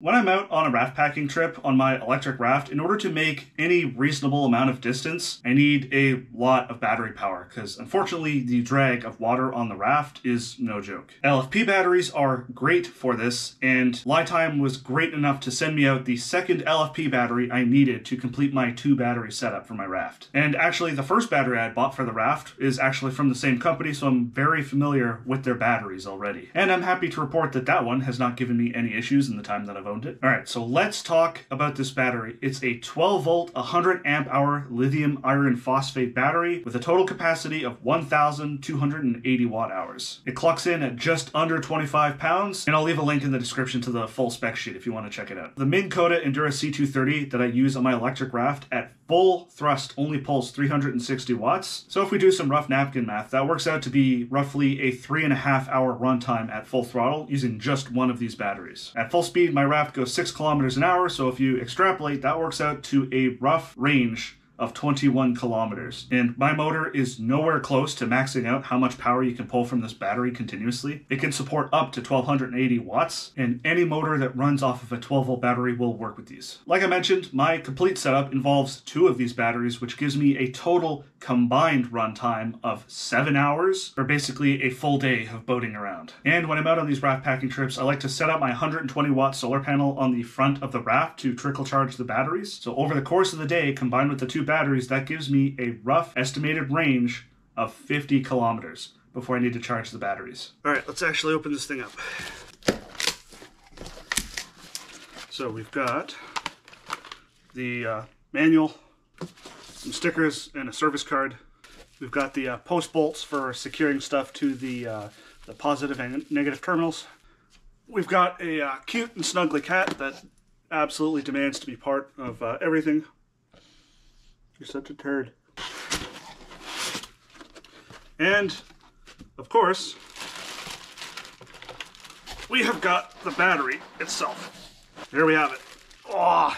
When I'm out on a raft packing trip on my electric raft, in order to make any reasonable amount of distance, I need a lot of battery power because unfortunately the drag of water on the raft is no joke. LFP batteries are great for this and LiTime was great enough to send me out the second LFP battery I needed to complete my two battery setup for my raft. And actually the first battery I bought for the raft is actually from the same company so I'm very familiar with their batteries already. And I'm happy to report that that one has not given me any issues in the time that I've owned it. All right, so let's talk about this battery. It's a 12 volt, 100 amp hour lithium iron phosphate battery with a total capacity of 1,280 watt hours. It clocks in at just under 25 pounds, and I'll leave a link in the description to the full spec sheet if you want to check it out. The Minn Kota Endura C2-30 that I use on my electric raft at full thrust only pulls 360 watts. So if we do some rough napkin math, that works out to be roughly a three and a half hour runtime at full throttle using just one of these batteries. At full speed, my raft goes six kilometers an hour. So if you extrapolate, that works out to a rough range of 21 kilometers. And my motor is nowhere close to maxing out how much power you can pull from this battery continuously. It can support up to 1280 watts, and any motor that runs off of a 12 volt battery will work with these. Like I mentioned, my complete setup involves two of these batteries, which gives me a total combined runtime of seven hours, or basically a full day of boating around. And when I'm out on these raft packing trips, I like to set up my 120 watt solar panel on the front of the raft to trickle charge the batteries. So over the course of the day, combined with the two batteries, that gives me a rough estimated range of 50 kilometers before I need to charge the batteries. All right, let's actually open this thing up. So we've got the uh, manual, some stickers, and a service card. We've got the uh, post bolts for securing stuff to the, uh, the positive and negative terminals. We've got a uh, cute and snuggly cat that absolutely demands to be part of uh, everything. You're such a turd. And, of course, we have got the battery itself. Here we have it. Oh,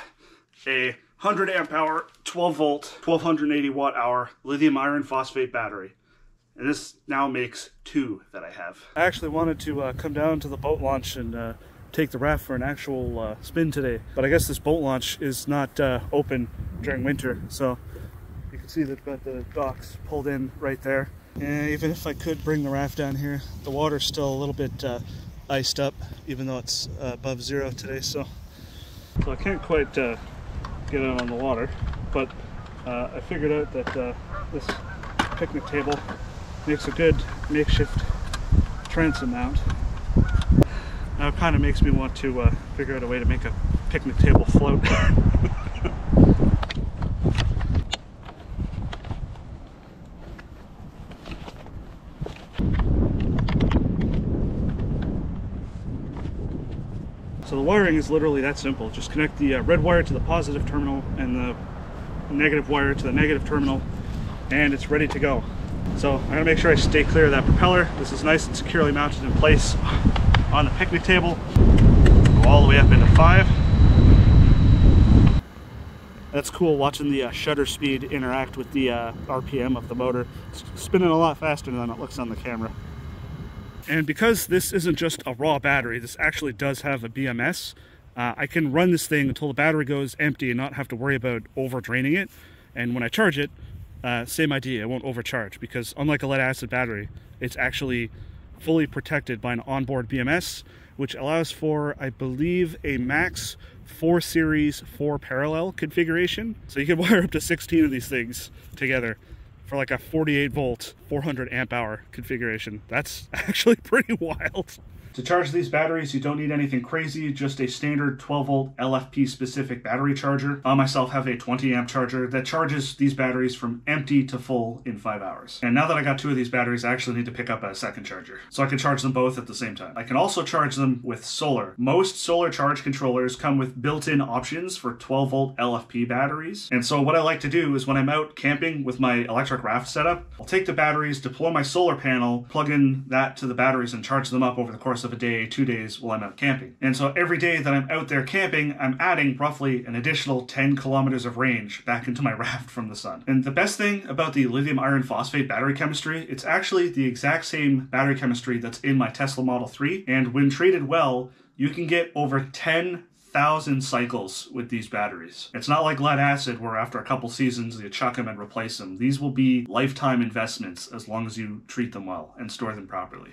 a 100 amp hour, 12 volt, 1280 watt hour lithium iron phosphate battery. And this now makes two that I have. I actually wanted to uh, come down to the boat launch and uh, take the raft for an actual uh, spin today. But I guess this boat launch is not uh, open during winter. So you can see they've got the docks pulled in right there. And even if I could bring the raft down here, the water's still a little bit uh, iced up, even though it's uh, above zero today. So, so I can't quite uh, get out on the water, but uh, I figured out that this picnic table makes a good makeshift transom mount. Now it kind of makes me want to uh, figure out a way to make a picnic table float. So the wiring is literally that simple. Just connect the uh, red wire to the positive terminal and the negative wire to the negative terminal and it's ready to go. So I'm gonna make sure I stay clear of that propeller. This is nice and securely mounted in place on the picnic table. Go all the way up into five. That's cool watching the uh, shutter speed interact with the uh, RPM of the motor. It's spinning a lot faster than it looks on the camera. And because this isn't just a raw battery, this actually does have a BMS, uh, I can run this thing until the battery goes empty and not have to worry about over draining it. And when I charge it, uh, same idea, it won't overcharge because unlike a lead acid battery, it's actually fully protected by an onboard BMS, which allows for, I believe, a max 4 series 4 parallel configuration. So you can wire up to 16 of these things together for like a 48 volt 400 amp hour configuration. That's actually pretty wild. To charge these batteries, you don't need anything crazy, just a standard 12 volt LFP specific battery charger. I myself have a 20 amp charger that charges these batteries from empty to full in five hours. And now that I got two of these batteries, I actually need to pick up a second charger. So I can charge them both at the same time. I can also charge them with solar. Most solar charge controllers come with built-in options for 12 volt LFP batteries. And so what I like to do is when I'm out camping with my electric raft setup, I'll take the batteries, deploy my solar panel, plug in that to the batteries and charge them up over the course of a day, two days while I'm out camping. And so every day that I'm out there camping, I'm adding roughly an additional 10 kilometers of range back into my raft from the sun. And the best thing about the lithium iron phosphate battery chemistry, it's actually the exact same battery chemistry that's in my Tesla Model 3. And when treated well, you can get over 10 thousand cycles with these batteries. It's not like lead acid where after a couple seasons you chuck them and replace them. These will be lifetime investments as long as you treat them well and store them properly.